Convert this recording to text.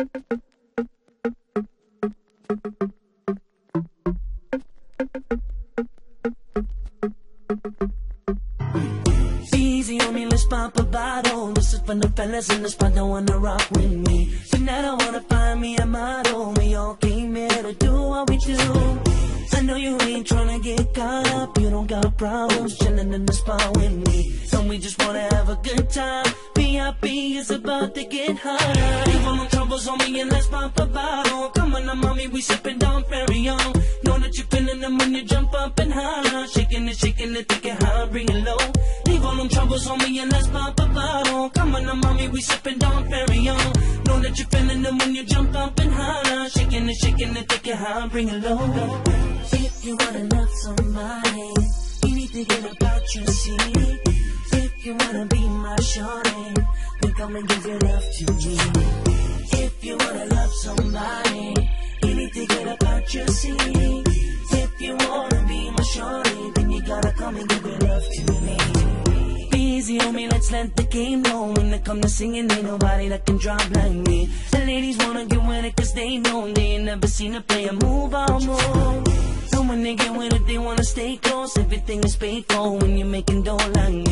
Easy on me, let's pop a bottle. This is for the fellas in the spot that wanna rock with me. Tonight I wanna find me a model. We all came here to do what we do. I know you ain't tryna get caught up. You don't got problems chilling in the spot with me. So we just wanna have a good time. VIP is about to get hotter. Troubles on me and let's pop a bottle. Come on, now, mommy, we sipping Dom Perignon. Know that you're feeling them when you jump up and holler. Shaking it, shaking it, thinking how bring it low. Leave all them troubles on me and let's pop a bottle. Come on, now, mommy, we sipping Dom Perignon. Know that you're feeling them when you jump up and holler. Shaking it, shaking it, thinking how bring it low. If you wanna love somebody, you need to get about your seat. If you wanna be my shorty, then come and give your love to me. About your. If you wanna be my shorty, then you gotta come and give your love to me. Be easy on me, let's let the game know. When it come to singing, ain't nobody that can drop like me. The ladies wanna get with it cause they know they ain't never seen a player move on move. So when they get with it, they wanna stay close. Everything is paid for when you're making dough like me.